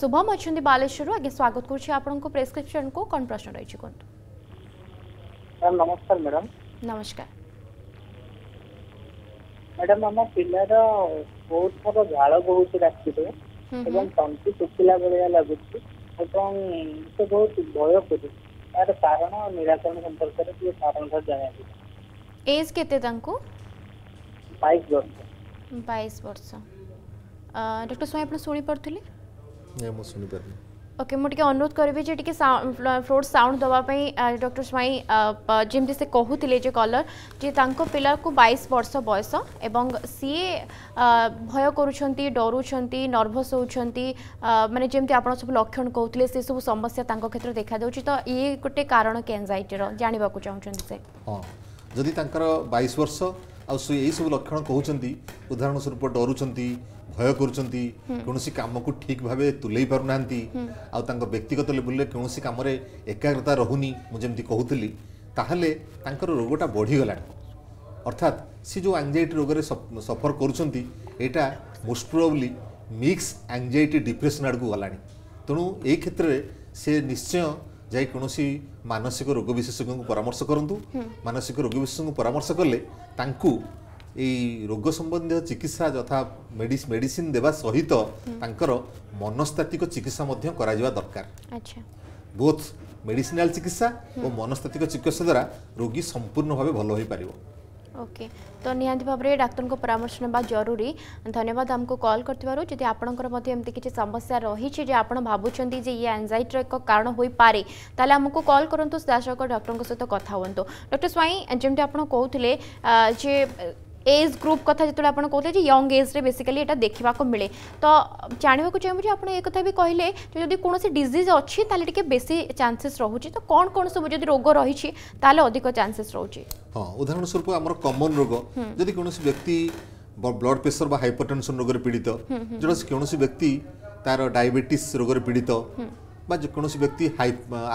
শুভম অনেক বালেশ্বর আগে স্বাগত করছি আপনার প্রেসক্রিপশন কু কোন প্রশ্ন রয়েছে কুহতু নমস্কার ম্যাডাম নমস্কার ম্যাডাম আমার পিলার বহুত থর ঝাল বহুছি রাত্রিরে এবং ତଣ୍ଟି ଶୁଖିଲା ଭଳିଆ ଲାଗୁଛି ଏବଂ ସେ ବହୁତ ଭୟ କରୁଛି ତାର କାରଣ ନିରାକରଣ ସମ୍ପର୍କରେ ଟିକେ କାରଣଟା ଜାଣିବାକୁ ଏଜ୍ କେତେ ତାଙ୍କୁ ବାଇଶ ବର୍ଷ ବାଇଶ ବର୍ଷ ଡକ୍ଟର ସ୍ୱାଇଁ ଆପଣ ଶୁଣିପାରୁଥିଲେ ନାଇଁ ମୁଁ ଶୁଣିପାରିନି ଓକେ ମୁଁ ଟିକେ ଅନୁରୋଧ କରିବି ଯେ ଟିକେ ଫ୍ଲୋର୍ ସାଉଣ୍ଡ ଦେବା ପାଇଁ ଡକ୍ଟର ସ୍ୱାଇଁ ଯେମିତି ସେ କହୁଥିଲେ ଯେ କଲର୍ ଯେ ତାଙ୍କ ପିଲାକୁ ବାଇଶ ବର୍ଷ ବୟସ ଏବଂ ସିଏ ଭୟ କରୁଛନ୍ତି ଡରୁଛନ୍ତି ନର୍ଭସ୍ ହେଉଛନ୍ତି ମାନେ ଯେମିତି ଆପଣ ସବୁ ଲକ୍ଷଣ କହୁଥିଲେ ସେସବୁ ସମସ୍ୟା ତାଙ୍କ କ୍ଷେତ୍ରରେ ଦେଖାଦେଉଛି ତ ଇଏ ଗୋଟେ କାରଣ କି ଏନ୍ଜାଇଟିର ଜାଣିବାକୁ ଚାହୁଁଛନ୍ତି ସେ ହଁ ଯଦି ତାଙ୍କର ବାଇଶ ବର୍ଷ ଆଉ ସେ ଏଇସବୁ ଲକ୍ଷଣ କହୁଛନ୍ତି ଉଦାହରଣ ସ୍ୱରୂପ ଡରୁଛନ୍ତି ଭୟ କରୁଛନ୍ତି କୌଣସି କାମକୁ ଠିକ୍ ଭାବେ ତୁଲେଇ ପାରୁନାହାନ୍ତି ଆଉ ତାଙ୍କ ବ୍ୟକ୍ତିଗତ ଲେବୁଲରେ କୌଣସି କାମରେ ଏକାଗ୍ରତା ରହୁନି ମୁଁ ଯେମିତି କହୁଥିଲି ତାହେଲେ ତାଙ୍କର ରୋଗଟା ବଢ଼ିଗଲାଣି ଅର୍ଥାତ୍ ସେ ଯେଉଁ ଆଙ୍ଗଜାଇଟି ରୋଗରେ ସଫର କରୁଛନ୍ତି ଏଇଟା most probably mix anxiety depression ଆଡ଼କୁ ଗଲାଣି ତେଣୁ ଏଇ କ୍ଷେତ୍ରରେ ସେ ନିଶ୍ଚୟ ଯାଇ କୌଣସି ମାନସିକ ରୋଗ ବିଶେଷଜ୍ଞଙ୍କୁ ପରାମର୍ଶ କରନ୍ତୁ ମାନସିକ ରୋଗ ବିଶେଷଜ୍ଞଙ୍କୁ ପରାମର୍ଶ କଲେ ତାଙ୍କୁ ଏଇ ରୋଗ ସମ୍ବନ୍ଧୀୟ ଚିକିତ୍ସା ଯଥା ମେଡିସିନ ଦେବା ସହିତ ତାଙ୍କର ମନସ୍ତାତ୍ତ୍ୱିକ ଚିକିତ୍ସା ମଧ୍ୟ କରାଯିବା ଦରକାର ବୋଥ ମେଡିସିନାଲ ଚିକିତ୍ସା ଓ ମନସ୍ତାତ୍ତ୍ୱିକ ଚିକିତ୍ସା ଦ୍ୱାରା ରୋଗୀ ସମ୍ପୂର୍ଣ୍ଣ ଭାବେ ଭଲ ହୋଇପାରିବ ओके तो निहांती भाव में डाक्तर को परामर्श ना जरूरी धन्यवाद आमको कल कर किसी समस्या रही है आप भावुं ये आंजाइटर एक कारण हो पारे तेल आमको कल करूँ सीधा सख डर सहित कथ हूँ डॉक्टर स्वाई जमी आप कहते एज ग्रुप क्या जो आप कहते हैं यंग एज्रे बेसिकाली देखा मिले तो जाणवाक चाहिए आप एक भी कहले कौन डिज अच्छी टे बेसी चान्सेस रोचे तो कौन कौन सब रोग रही अधिक चान्सेस रोचे हाँ उदाहरण स्वरूप आम कमन रोग जदि कौन व्यक्ति ବ୍ଲଡ୍ ପ୍ରେସର ବା ହାଇପରଟେନସନ୍ ରୋଗରେ ପୀଡ଼ିତ ଯେଉଁଟା କୌଣସି ବ୍ୟକ୍ତି ତାର ଡାଇବେଟିସ୍ ରୋଗରେ বা যে যেকোনসি ব্যক্তি হাই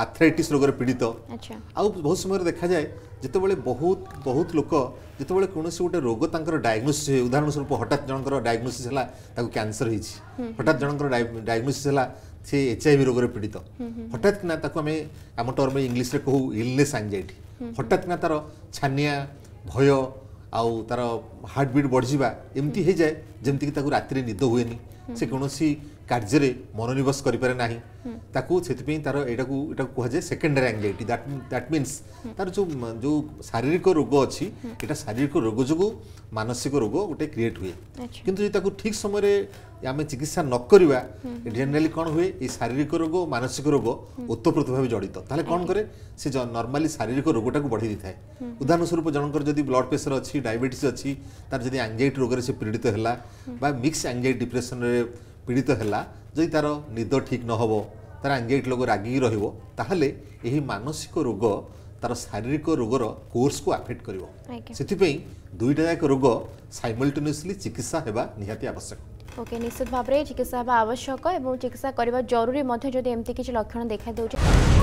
আর্থ্রাইটিস রোগের পীড়িত আচ্ছা আউ বহু সময় দেখা যায় যেতবে বহু বহু লোক যেতবে কোণী গোটে রোগ তাঙ্কর ডায়াগনোসিস হয়ে উদাহরণ স্বরূপ হঠাৎ জনকর ডায়াগনোসিস হলা তাকে ক্যান্সার হয়েছে হঠাৎ জনকর ডায়াগনোসিস হলা সে এইচআইভি রোগের পীড়িত হঠাৎ কিনা তাকে আমি আম টর্মে ইংলিশে কহু ইলনেস আংজাইটি হঠাৎ কিনা তার ছানিয়া ভয় আউ তার ହାର୍ଟବିଟ୍ ବଢ଼ିଯିବା ଏମିତି ହେଇଯାଏ ଯେମିତିକି ତାକୁ ରାତିରେ ନିଦ ହୁଏନି ସେ କୌଣସି କାର୍ଯ୍ୟରେ ମନୋନିବେଶ କରିପାରେ ନାହିଁ ତାକୁ ସେଥିପାଇଁ ତାର ଏଇଟାକୁ ଏଇଟାକୁ କୁହାଯାଏ ସେକେଣ୍ଡାରୀ ଆଙ୍ଗଜାଇଟି ଦ୍ୟାଟ୍ ମିନ୍ସ ତାର ଯେଉଁ ଯେଉଁ ଶାରୀରିକ ରୋଗ ଅଛି ଏଇଟା ଶାରୀରିକ ରୋଗ ଯୋଗୁଁ ମାନସିକ ରୋଗ ଗୋଟେ କ୍ରିଏଟ୍ ହୁଏ କିନ୍ତୁ ଯଦି ତାକୁ ଠିକ୍ ସମୟରେ ଆମେ ଚିକିତ୍ସା ନ କରିବା ଜେନେରାଲି କ'ଣ ହୁଏ ଏଇ ଶାରୀରିକ ରୋଗ ମାନସିକ ରୋଗ ଓତପ୍ରୋତ ଭାବେ ଜଡ଼ିତ ତାହେଲେ କ'ଣ କରେ ସେ ନର୍ମାଲି ଶାରୀରିକ ରୋଗଟାକୁ ବଢ଼େଇ ଦେଇଥାଏ ଉଦାହରଣ ସ୍ୱରୂପ ଜଣଙ୍କର ଯଦି ବ୍ଲଡ଼ ପ୍ରେସର ଅଛି ଡାଇବେଟିସ୍ ଅଛି তার যদি আংজাইটি রোগের সে পীড়িত হেলা বা মিক্স আংজাইটি ডিপ্রেসনরে পীড়িত হেলা যদি তার নিদ ঠিক নহব তার আংজাইটি রোগ রাগিকি রহব তাহলে এই মানসিক রোগ তার শারীরিক রোগর কোর্সকে আফেক্ট করব সেপাই দুইটা যাক রোগ সাইমলটেনিয়সলি চিকিৎসা হওয়া নিহতি আবশ্যক ওকে নিশ্চিত ভাবে চিকিৎসা হওয়া আবশ্যক এবং চিকিৎসা করা জরুরি মধ্যে যদি এমতি কিছু লক্ষণ দেখা দেওয়া